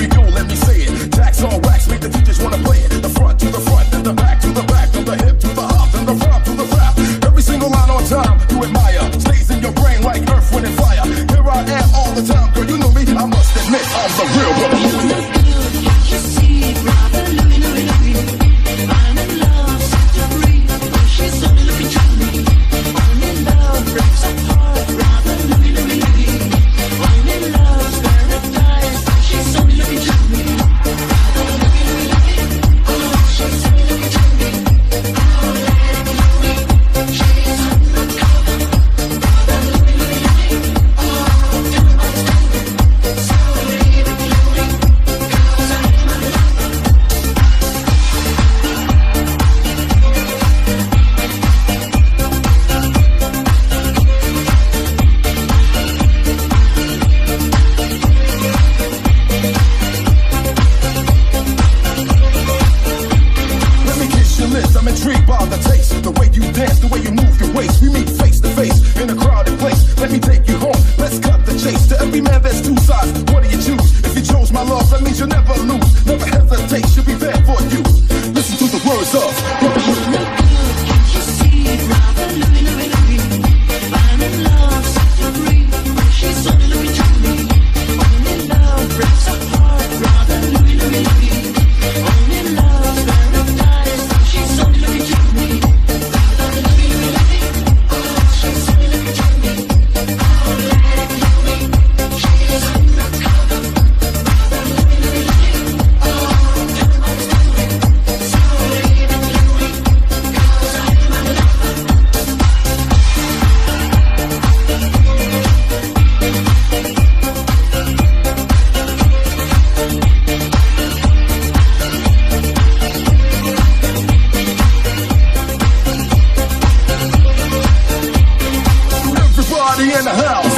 we go, let me say it. Jacks on wax, make the teachers wanna play it. The front to the front, the back to the back, from the hip to the hop, then the front to the rap. Every single line on time you admire stays in your brain like earth, wind, and fire. Here I am all the time, girl, you know. the taste, the way you dance, the way you move your waist. We meet face to face in a crowded place. Let me take you home. Let's cut the chase. To every man, there's two sides. What do you choose? If you chose my love, that means you'll never lose. Never hesitate. She'll be there for you. Listen to the words of. party in the house.